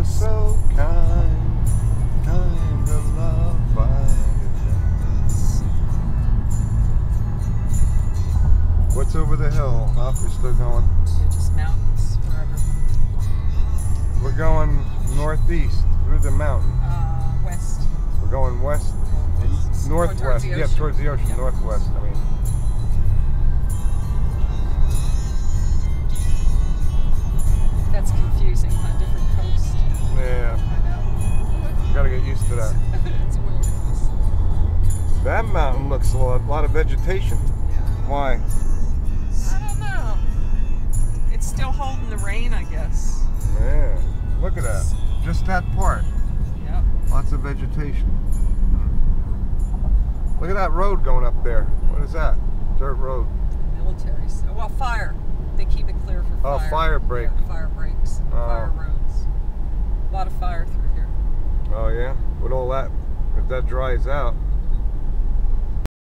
are so kind, kind of love I What's over the hill? Off, oh, we're still going. They're just mountains forever. We're going northeast through the mountain. Uh, west. We're going west, northwest. Towards yeah, towards the ocean, northwest. I mean. Get used to that. it's weird. That mountain looks a lot, lot of vegetation. Yeah. Why? I don't know. It's still holding the rain, I guess. Yeah, look at that. Just that part. Yep. Lots of vegetation. Look at that road going up there. What is that? Dirt road. Military. Oh, well, fire. They keep it clear for Oh, fire. fire break. Yeah, fire breaks. Oh. Fire roads. A lot of fire. Oh yeah. With all that, if that dries out,